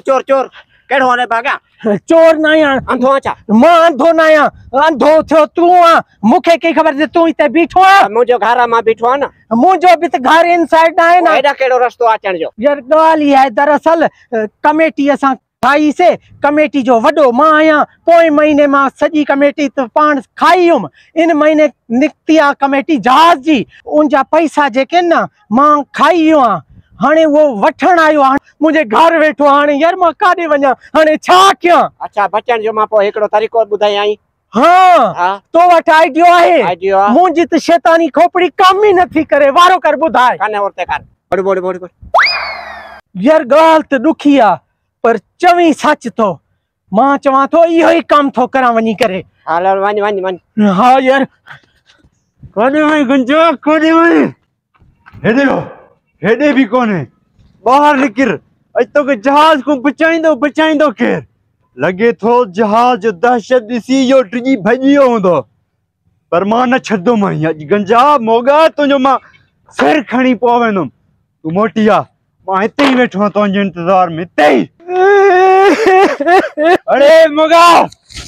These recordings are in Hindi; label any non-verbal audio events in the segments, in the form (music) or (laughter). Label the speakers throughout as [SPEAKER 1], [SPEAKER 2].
[SPEAKER 1] चोर चोर चोर। कहिड़ो हाणे भाॻा
[SPEAKER 2] चोर न आहियाँ
[SPEAKER 1] अंधो अचा
[SPEAKER 2] माँ अंधो न आहियाँ अंधो थियो तूं आहे मूंखे कई ख़बर त तूं हिते बीठो आहे
[SPEAKER 1] मुंहिंजो घर माँ बीठो न।
[SPEAKER 2] मुंहिंजो बि त घर इनसाइड आहे न।
[SPEAKER 1] हेॾा कहिड़ो रस्तो अचण जो
[SPEAKER 2] यार इहा आहे दरअसल कमेटी असां ठाहीसीं कमेटी जो वॾो माँ आहियाँ पोएँ महीने माँ सॼी कमेटी त पाण खाई हुयमि। इन महीने निकिती आहे कमेटी जहाज़ जी। उनजा पैसा जेके आहिनि न माँ खाई आहियाँ हाणे उहो वठण आयो आहे मुंहिंजे घर वेठो हाणे यार माँ काॾे वञा? हाणे छा कयां?
[SPEAKER 1] अच्छा बचण जो माँ पोइ हिकिड़ो तरीक़ो आई
[SPEAKER 2] हा
[SPEAKER 1] हा।
[SPEAKER 2] तो वटि आइडियो आहे। मुंहिंजी त शैतानी खोपड़ी कम ई नथी करे वारो कर ॿुधाए।
[SPEAKER 1] कान्हे उते कर बोड़ी बोड़ी बोड़ी बोड़ी
[SPEAKER 2] यार ॻाल्हि त ॾुखी आहे पर चवी सच थो। माँ चवां थो इहो ई कमु थो करां वञी करे।
[SPEAKER 1] हल हल वञ वञ वञ।
[SPEAKER 2] हा यार।
[SPEAKER 3] कोने वई गुंजो कोने वई? हेॾे हो। हेॾे बि कोन्हे ॿाहिरि निकिर। अॼु तोखे जहाज़ को बचाईंदो बचाईंदो केरु? लॻे थो जहाज़ जो दहशत ॾिसी इहो डिॼी भॼी वियो हूंदो। पर माँ न छॾंदोमांइ अॼु गंजा मोगा तुंहिंजो माँ सिर खणी वेंदुमि तूं मोटी आ माँ हिते ई वेठो आहियाँ तुंहिंजे इंतज़ार में हिते ई। (laughs) अड़े मोगा!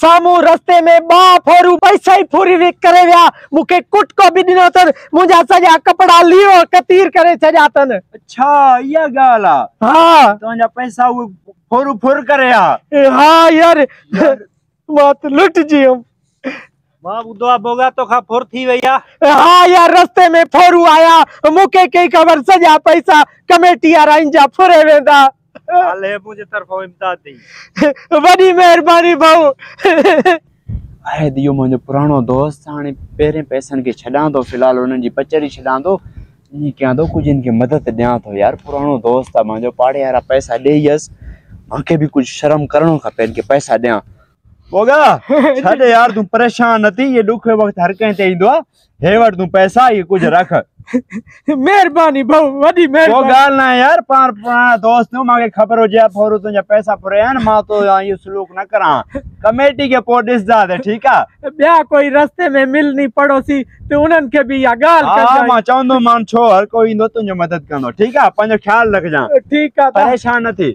[SPEAKER 2] साम्हूं रस्ते में ॿ फोरू पैसा ई फूरी विक करे विया। मूंखे कुटको बि ॾिनो अथनि मुंहिंजा सॼा कपिड़ा लियो कतीर करे छॾिया अथनि
[SPEAKER 3] अच्छा इहा ॻाल्हि आहे
[SPEAKER 2] हा।
[SPEAKER 3] तव्हांजा पैसा उहे फुर फुर करे आ।
[SPEAKER 2] हा यार माँ त लुटिजी वियुमि
[SPEAKER 3] माँ ॿुधो आहे बोगा तोखां फुर थी वई आहे
[SPEAKER 2] हा यार रस्ते में फोरू आया। मूंखे कई ख़बर सॼा पैसा कमेटी वारा जा फुरे वेंदा।
[SPEAKER 3] हाले मुझे तरफो इमदाद दी
[SPEAKER 2] वॾी महिरबानी भाऊ।
[SPEAKER 3] आहे इहो मुंहिंजो पुराणो दोस्त हाणे पेरे पैसन खे छॾां थो फ़िलहालु हुननि जी पचरी छॾां थो ईअं कयां थो कुझु हिन खे मदद ॾियाँ तो यार पुराणो दोस्त आहे मुंहिंजो पाड़े वारा पैसा ॾेई आके भी कुछ कुझु शर्म करनो खपे हिन खे पैसा ॾियाँ बोगा? छॾ यार तूं परेशान न थी इहे ॾुख वक़्तु हर कंहिं ते ईंदो आहे हे वटि तूं पैसा इहे कुझु रख। (laughs)
[SPEAKER 2] महिरबानी भाऊ वॾी
[SPEAKER 3] को
[SPEAKER 2] महिरबानी
[SPEAKER 3] ॻाल्हि न आहे यार पाण पुराणा दोस्त आहियूं मूंखे ख़बर हुजे हा फोरू तुंहिंजा पैसा फुरिया आहिनि माँ तो इहो सलूक न करां। कमेटी खे पोइ ॾिसंदा ते ठीकु आहे
[SPEAKER 2] ॿिया कोई रस्ते में मिलनी पड़ोसी त उन्हनि खे बि इहा ॻाल्हि
[SPEAKER 3] हा। माँ चवंदो मान छो हर कोई ईंदो तुंहिंजो मदद कंदो ठीकु आहे पंहिंजो ख़्यालु रखजांइ।
[SPEAKER 2] ठीकु आहे त।
[SPEAKER 3] परेशान न थी।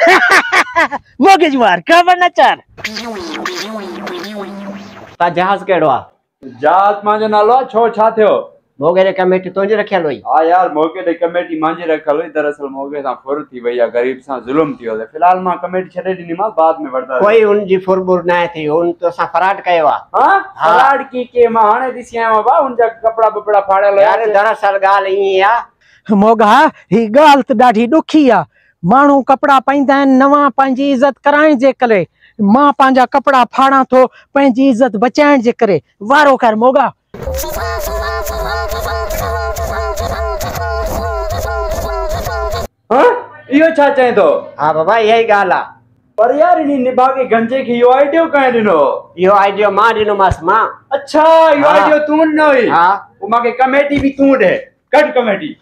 [SPEAKER 2] (laughs) मोगिज मार ख़बर न चर?
[SPEAKER 1] त जहाज़ कहिड़ो आहे
[SPEAKER 3] जहाज़ नालो छो छा थियो?
[SPEAKER 1] मोगे रे कमेटी तुंहिंजी रखियल हुई
[SPEAKER 3] हा यार मौके ते कमेटी मुंहिंजी रखियल हुई दरअसल मौके सां फुर थी वई गरीब सां ज़ुल्म थी वियो फ़िलहालु माँ कमेटी छॾे ॾिनीमांसि बाद में वठंदा
[SPEAKER 1] कोई हुनजी फुरबुर न थी हुन तोसां फराड कयो
[SPEAKER 3] हाँ?
[SPEAKER 1] हाँ।
[SPEAKER 3] फराड की के माँ? हाणे ॾिसी आयो आहियाँ भाउ हुनजा कपिड़ा बपड़ा फाड़ियल
[SPEAKER 1] यार दरअसल ॻाल्हि ईअं आहे
[SPEAKER 2] मोगा ही ॻाल्हि त ॾाढी ॾुखी आहे माण्हू कपिड़ा पाईंदा आहिनि नवां पंहिंजी इज़त कराइण जे करे। माँ पंहिंजा कपिड़ा फाड़ां थो पंहिंजी इज़त बचाइण जे करे। वारो कर मोगा।
[SPEAKER 3] हाँ? इहो छा चए थो?
[SPEAKER 1] हा बाबा इहा ई ॻाल्हि आहे
[SPEAKER 3] पर यार इन निभा के गंजे खे इहो आइडियो कंहिं ॾिनो?
[SPEAKER 1] इहो आइडियो माँ ॾिनोमांसि माँ।
[SPEAKER 3] अच्छा इहो
[SPEAKER 1] हाँ।
[SPEAKER 3] आइडियो तूं ॾिनो हुई
[SPEAKER 1] हा।
[SPEAKER 3] पोइ मूंखे कमेटी बि तूं ॾे। Cut committee.